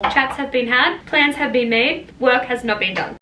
Chats have been had, plans have been made, work has not been done.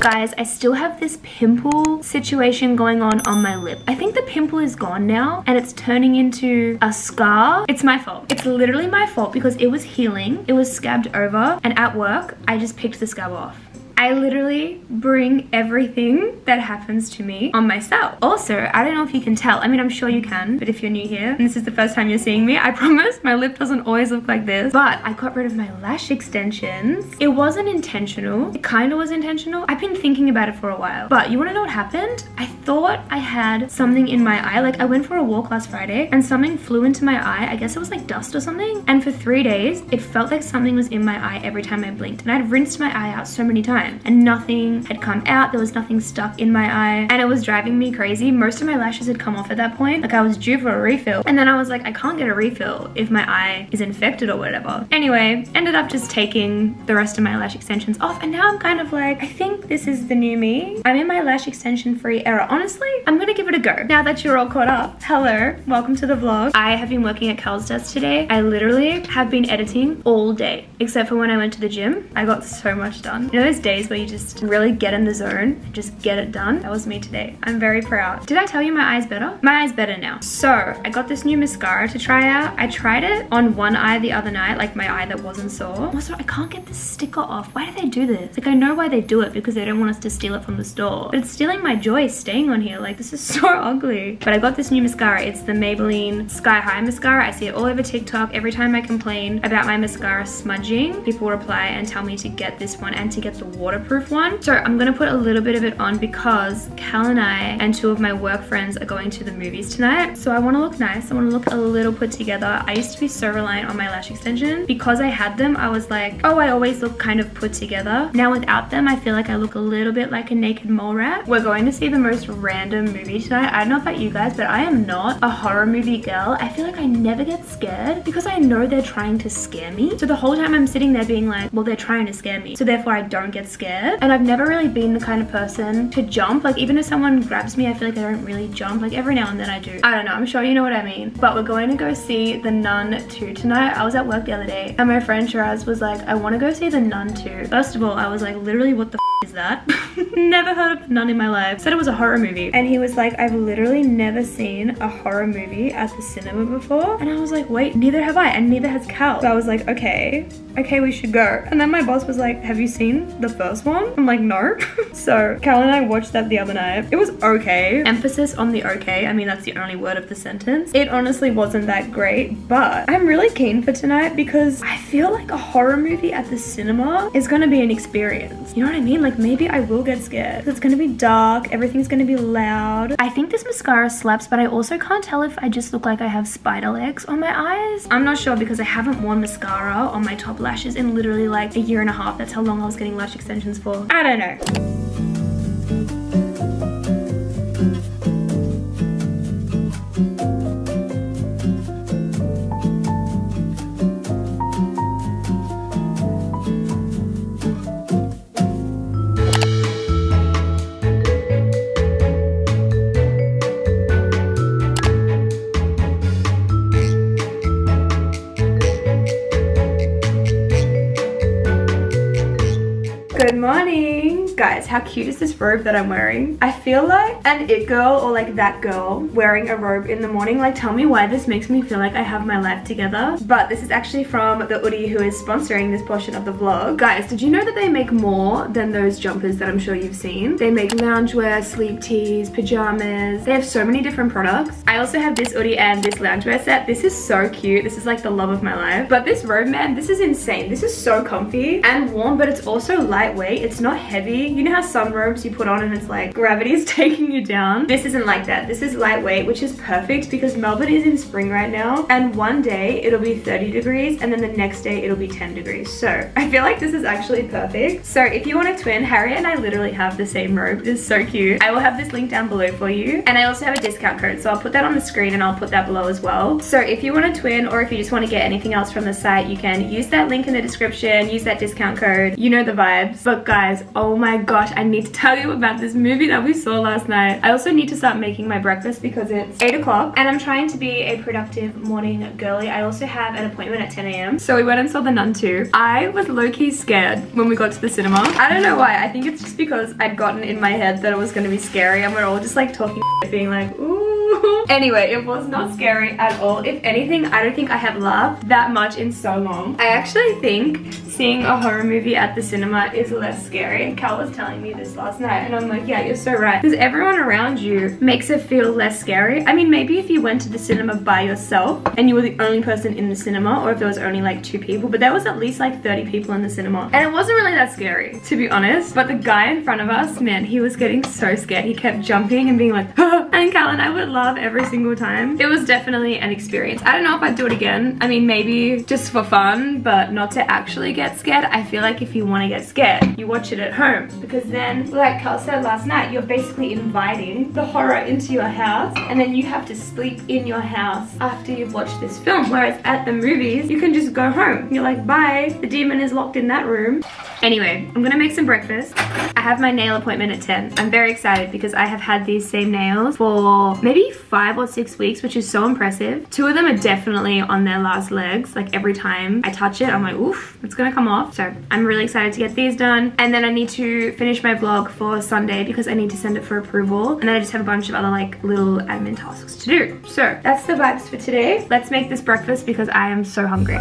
Guys, I still have this pimple situation going on on my lip. I think the pimple is gone now and it's turning into a scar. It's my fault. It's literally my fault because it was healing. It was scabbed over and at work, I just picked the scab off. I literally bring everything that happens to me on myself. Also, I don't know if you can tell. I mean, I'm sure you can, but if you're new here and this is the first time you're seeing me, I promise my lip doesn't always look like this. But I got rid of my lash extensions. It wasn't intentional. It kind of was intentional. I've been thinking about it for a while. But you want to know what happened? I thought I had something in my eye. Like I went for a walk last Friday and something flew into my eye. I guess it was like dust or something. And for three days, it felt like something was in my eye every time I blinked. And I'd rinsed my eye out so many times and nothing had come out. There was nothing stuck in my eye and it was driving me crazy. Most of my lashes had come off at that point. Like I was due for a refill. And then I was like, I can't get a refill if my eye is infected or whatever. Anyway, ended up just taking the rest of my lash extensions off and now I'm kind of like, I think this is the new me. I'm in my lash extension free era. Honestly, I'm gonna give it a go. Now that you're all caught up, hello, welcome to the vlog. I have been working at Carl's desk today. I literally have been editing all day, except for when I went to the gym. I got so much done. You know those days where you just really get in the zone, just get it done? That was me today. I'm very proud. Did I tell you my eye's better? My eye's better now. So I got this new mascara to try out. I tried it on one eye the other night, like my eye that wasn't sore. Also, I can't get this sticker off. Why do they do this? Like I know why they do it because they don't want us to steal it from the store. But it's stealing my joy staying on here. Like this is so ugly. But I got this new mascara. It's the Maybelline Sky High Mascara. I see it all over TikTok. Every time I complain about my mascara smudging, people reply and tell me to get this one and to get the waterproof one. So I'm gonna put a little bit of it on because Cal and I and two of my work friends are going to the movies tonight. So I wanna look nice. I wanna look a little put together. I used to be so reliant on my lash extension. Because I had them, I was like, oh, I always look kind of put together. Now without them, I feel like I look a little bit like a naked mole rat. We're going to see the most random movie tonight. I don't know about you guys, but I am not a horror movie girl. I feel like I never get scared because I know they're trying to scare me. So the whole time I'm sitting there being like, well, they're trying to scare me. So therefore I don't get scared. And I've never really been the kind of person to jump. Like even if someone grabs me, I feel like I don't really jump. Like every now and then I do. I don't know, I'm sure you know what I mean. But we're going to go see The Nun 2 tonight. I was at work the other day and my friend Shiraz was like, I want to go see The Nun 2. First of all, I was like, literally what the is that? never heard of none in my life. Said it was a horror movie. And he was like, I've literally never seen a horror movie at the cinema before. And I was like, wait, neither have I. And neither has Cal. So I was like, okay, okay, we should go. And then my boss was like, have you seen the first one? I'm like, no. so Cal and I watched that the other night. It was okay. Emphasis on the okay. I mean, that's the only word of the sentence. It honestly wasn't that great, but I'm really keen for tonight because I feel like a horror movie at the cinema is gonna be an experience. You know what I mean? Like maybe I will get scared. It's gonna be dark, everything's gonna be loud. I think this mascara slaps, but I also can't tell if I just look like I have spider legs on my eyes. I'm not sure because I haven't worn mascara on my top lashes in literally like a year and a half. That's how long I was getting lash extensions for. I don't know. Morning. Guys, how cute is this robe that I'm wearing? I feel like an it girl or like that girl wearing a robe in the morning. Like tell me why this makes me feel like I have my life together. But this is actually from the Oodie who is sponsoring this portion of the vlog. Guys, did you know that they make more than those jumpers that I'm sure you've seen? They make loungewear, sleep tees, pajamas. They have so many different products. I also have this Oodie and this loungewear set. This is so cute. This is like the love of my life. But this robe, man, this is insane. This is so comfy and warm, but it's also lightweight. It's not heavy. You know how some robes you put on and it's like gravity is taking you down? This isn't like that. This is lightweight, which is perfect because Melbourne is in spring right now. And one day it'll be 30 degrees and then the next day it'll be 10 degrees. So I feel like this is actually perfect. So if you want a twin, Harriet and I literally have the same robe. It's so cute. I will have this link down below for you. And I also have a discount code. So I'll put that on the screen and I'll put that below as well. So if you want a twin or if you just want to get anything else from the site, you can use that link in the description, use that discount code. You know the vibes. But guys, oh my god gosh, I need to tell you about this movie that we saw last night. I also need to start making my breakfast because it's 8 o'clock and I'm trying to be a productive morning girly. I also have an appointment at 10 a.m. So we went and saw The Nun 2. I was low-key scared when we got to the cinema. I don't know why. I think it's just because I'd gotten in my head that it was going to be scary and we're all just like talking being like, ooh anyway, it was not scary at all. If anything, I don't think I have laughed that much in so long. I actually think seeing a horror movie at the cinema is less scary. Cal was telling me this last night and I'm like, yeah, you're so right. Because everyone around you makes it feel less scary. I mean, maybe if you went to the cinema by yourself and you were the only person in the cinema or if there was only like two people, but there was at least like 30 people in the cinema. And it wasn't really that scary, to be honest. But the guy in front of us, man, he was getting so scared. He kept jumping and being like, and Cal and I would love every single time. It was definitely an experience. I don't know if I'd do it again. I mean, maybe just for fun, but not to actually get scared. I feel like if you want to get scared, you watch it at home because then, like Carl said last night, you're basically inviting the horror into your house and then you have to sleep in your house after you've watched this film. Whereas at the movies, you can just go home. You're like, bye, the demon is locked in that room. Anyway, I'm gonna make some breakfast. I have my nail appointment at 10. I'm very excited because I have had these same nails for maybe five or six weeks, which is so impressive. Two of them are definitely on their last legs. Like every time I touch it, I'm like, oof, it's gonna come off. So I'm really excited to get these done. And then I need to finish my vlog for Sunday because I need to send it for approval. And then I just have a bunch of other like little admin tasks to do. So that's the vibes for today. Let's make this breakfast because I am so hungry.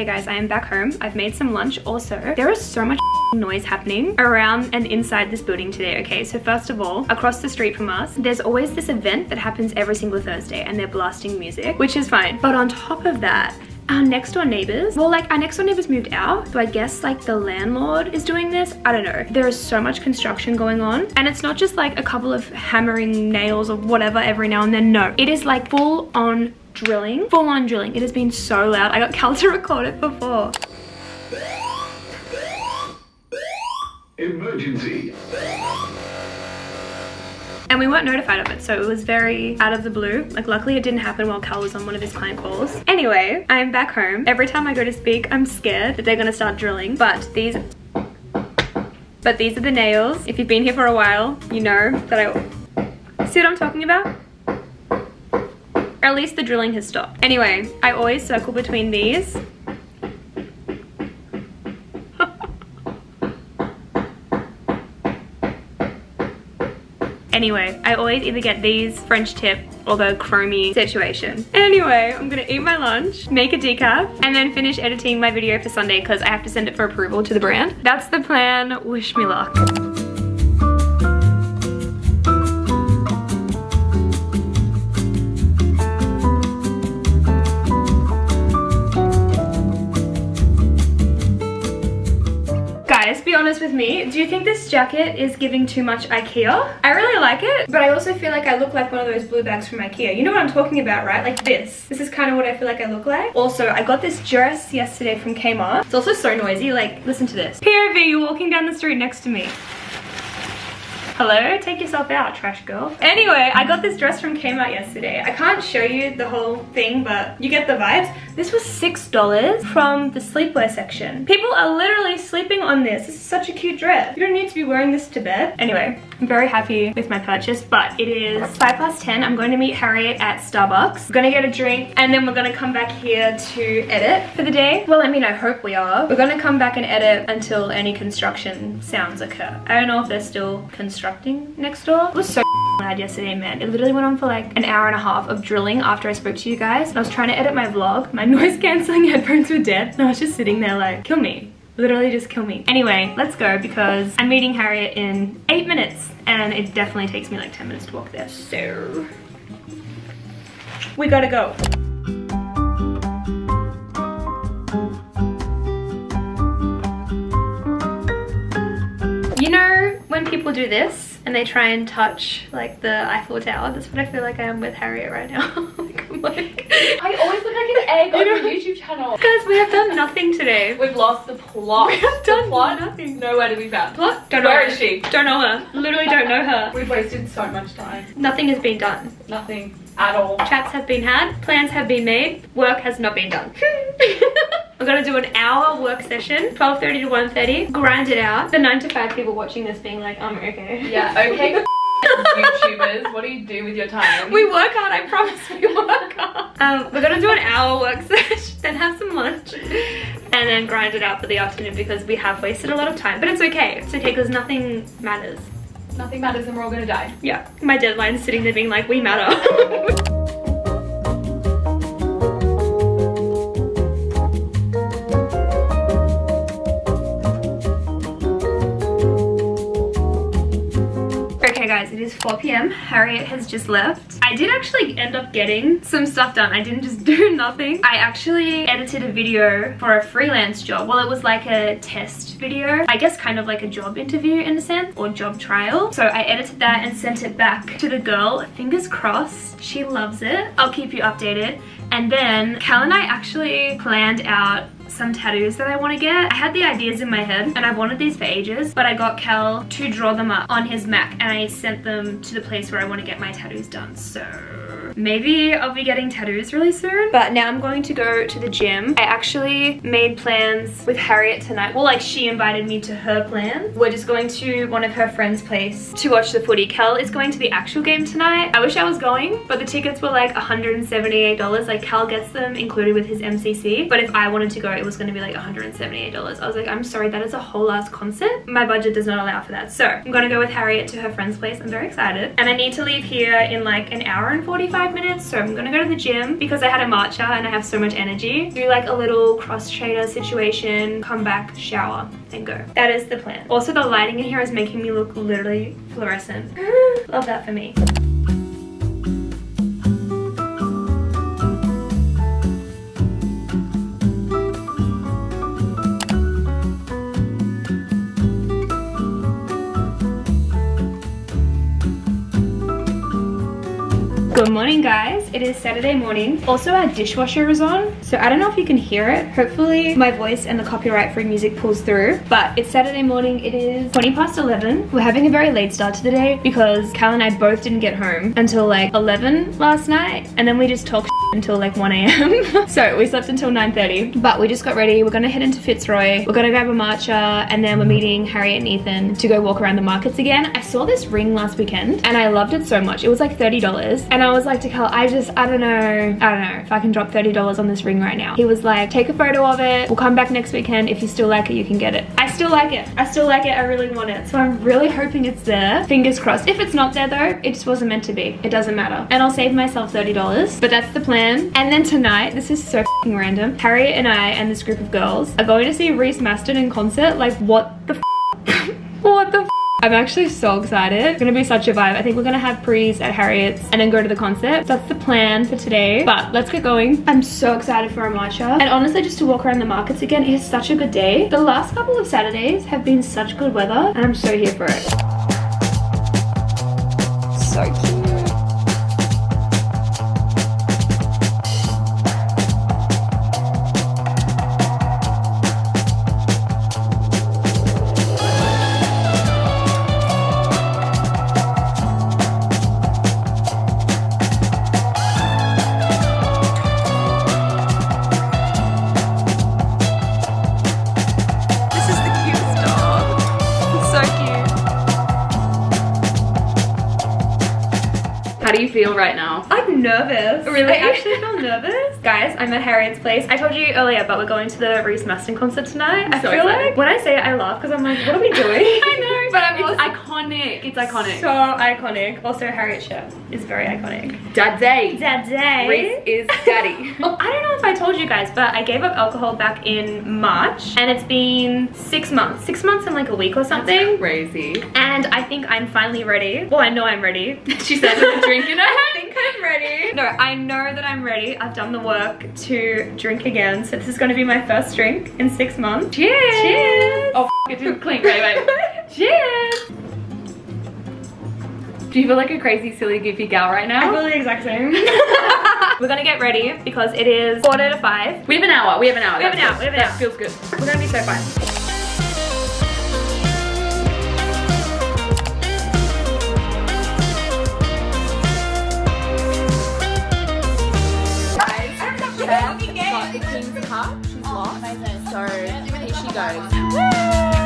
Okay guys, I am back home. I've made some lunch also. There is so much noise happening around and inside this building today, okay? So first of all, across the street from us, there's always this event that happens every single Thursday and they're blasting music, which is fine. But on top of that, our next door neighbors, well like our next door neighbors moved out, so I guess like the landlord is doing this. I don't know. There is so much construction going on and it's not just like a couple of hammering nails or whatever every now and then. No, it is like full on drilling, full on drilling. It has been so loud. I got Cal to record it before. Emergency. And we weren't notified of it, so it was very out of the blue. Like luckily it didn't happen while Cal was on one of his client calls. Anyway, I'm back home. Every time I go to speak, I'm scared that they're gonna start drilling. But these but these are the nails. If you've been here for a while, you know that I see what I'm talking about? Or at least the drilling has stopped. Anyway, I always circle between these. anyway, I always either get these French tip or the chromy situation. Anyway, I'm gonna eat my lunch, make a decaf, and then finish editing my video for Sunday because I have to send it for approval to the brand. That's the plan. Wish me luck. Be honest with me. Do you think this jacket is giving too much Ikea? I really like it, but I also feel like I look like one of those blue bags from Ikea. You know what I'm talking about, right? Like this. This is kind of what I feel like I look like. Also, I got this dress yesterday from Kmart. It's also so noisy. Like, listen to this. POV, you're walking down the street next to me. Hello? Take yourself out, trash girl. Anyway, I got this dress from Kmart yesterday. I can't show you the whole thing, but you get the vibes. This was $6 from the sleepwear section. People are literally sleeping on this. This is such a cute dress. You don't need to be wearing this to bed. Anyway, I'm very happy with my purchase, but it is 5 past 10. I'm going to meet Harriet at Starbucks. We're gonna get a drink, and then we're gonna come back here to edit for the day. Well, I mean, I hope we are. We're gonna come back and edit until any construction sounds occur. I don't know if they're still constructing next door. It was so loud yesterday, man. It literally went on for like an hour and a half of drilling after I spoke to you guys. And I was trying to edit my vlog. My noise cancelling headphones were dead. And I was just sitting there like, kill me literally just kill me. Anyway, let's go because I'm meeting Harriet in eight minutes and it definitely takes me like 10 minutes to walk there. So, we gotta go. You know when people do this and they try and touch like the Eiffel Tower? That's what I feel like I am with Harriet right now. I'm like, I always look like an egg on your YouTube channel. guys, we have done nothing today. We've lost the plot. We have done the plot. nothing. Nowhere to be found. What? Don't know Where her. is she? Don't know her. Literally don't know her. We've wasted so much time. Nothing has been done. Nothing at all. Chats have been had, plans have been made, work has not been done. We're gonna do an hour work session, 12.30 to 1.30, grind it out. The 9 to 5 people watching this being like, um, okay. Yeah, okay. YouTubers, what do you do with your time? We work hard, I promise we work hard. Um, we're gonna do an hour work session, then have some lunch, and then grind it out for the afternoon because we have wasted a lot of time. But it's okay, it's okay because nothing matters. Nothing matters and we're all gonna die. Yeah, my deadline's sitting there being like, we matter. 4 p.m. Harriet has just left. I did actually end up getting some stuff done. I didn't just do nothing. I actually edited a video for a freelance job. Well, it was like a test video. I guess kind of like a job interview in a sense, or job trial. So I edited that and sent it back to the girl. Fingers crossed, she loves it. I'll keep you updated. And then Cal and I actually planned out some tattoos that I want to get. I had the ideas in my head and I've wanted these for ages, but I got Cal to draw them up on his Mac and I sent them to the place where I want to get my tattoos done. So maybe I'll be getting tattoos really soon. But now I'm going to go to the gym. I actually made plans with Harriet tonight. Well, like she invited me to her plan. We're just going to one of her friends' place to watch the footy. Cal is going to the actual game tonight. I wish I was going, but the tickets were like $178. Like Cal gets them included with his MCC. But if I wanted to go, it was going to be like $178. I was like, I'm sorry, that is a whole ass concert. My budget does not allow for that. So I'm going to go with Harriet to her friend's place. I'm very excited. And I need to leave here in like an hour and 45 minutes. So I'm to go to the gym because I had a matcha and I have so much energy. Do like a little cross trainer situation, come back, shower, and go. That is the plan. Also, the lighting in here is making me look literally fluorescent. Love that for me. Morning guys, it is Saturday morning. Also our dishwasher is on, so I don't know if you can hear it. Hopefully my voice and the copyright free music pulls through, but it's Saturday morning, it is 20 past 11. We're having a very late start to the day because Cal and I both didn't get home until like 11 last night, and then we just talked until like 1 a.m. so we slept until 9.30, but we just got ready. We're gonna head into Fitzroy. We're gonna grab a matcha, and then we're mm-hmm. meeting Harriet and Ethan to go walk around the markets again. I saw this ring last weekend, and I loved it so much. It was like $30, and I was like to Cal, I just, I don't know, I don't know if I can drop $30 on this ring right now. He was like, take a photo of it. We'll come back next weekend. If you still like it, you can get it. I still like it. I still like it. I really want it. So I'm really hoping it's there. Fingers crossed. If it's not there though, it just wasn't meant to be. It doesn't matter. And I'll save myself $30. But that's the plan. And then tonight, this is so random. Harriet and I and this group of girls are going to see Reece Mastin in concert. Like what the What the I'm actually so excited. It's gonna be such a vibe. I think we're gonna have pre's at Harriet's and then go to the concert. That's the plan for today. But let's get going. I'm so excited for a matcha. And honestly, just to walk around the markets again is such a good day. The last couple of Saturdays have been such good weather and I'm so here for it. So cute. Feel right now? I'm nervous. Really? I actually feel nervous. Guys, I'm at Harriet's place. I told you earlier, but we're going to the Reece Mastin concert tonight. I so feel excited. like when I say it, I laugh because I'm like, what are we doing? I know, but I'm it's also iconic. It's iconic. so iconic. Also, Harriet's shirt is very iconic. Daddy. Daddy. Reece is daddy. Well, I don't know if I told you guys, but I gave up alcohol back in March and it's been six months. Six months and like a week or something. Crazy. And I think I'm finally ready. Well, I know I'm ready. She said with a drink in her I think I'm ready. No, I know that I'm ready. I've done the work to drink again. So this is gonna be my first drink in six months. Cheers. Cheers. Oh, f- it didn't clink. Wait, wait. Cheers. Do you feel like a crazy, silly, goofy gal right now? I feel the exact same. We're gonna get ready because it is quarter to five. We have an hour. We have an hour. We have an hour, we have an hour. Feels good. We're gonna be so fine. Got the King's Cup. She's lost. So here she goes. Is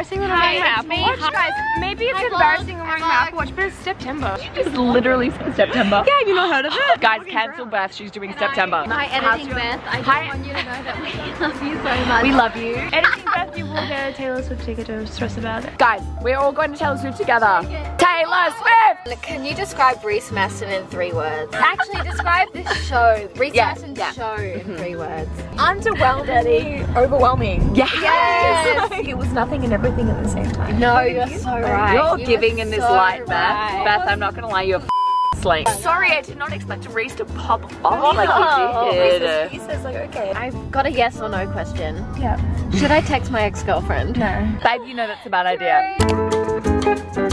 embarrassing when I'm wearing my Hi, Apple. Watch? Guys, maybe it's Hi, embarrassing when I'm Hi, wearing my. Apple Watch, but it's September. It's literally September. Yeah, have you not heard of it? Guys, cancel Beth. She's doing September. Hi, editing Beth. I just Hi. want you to know that we love you so much. We love you. Editing Beth, you will get a Taylor Swift ticket to stress about it. Guys, we're all going to Taylor Swift together. Taylor Swift! Can you describe Reece Mastin in three words? Actually, describe this show. Reece Yeah, Mastin's yeah. show in mm-hmm. three words. Underwhelming. Overwhelming. Yeah. Yes. it was nothing and everything at the same time. No, you're so right. You're You giving in this so light, Beth. right. Beth, I'm not gonna lie, you're slaying. Sorry, I did not expect Reece to pop off oh like you did. Reece's like, okay. I've got a yes or no question. Yeah. Should I text my ex-girlfriend? No. Babe, you know that's a bad idea.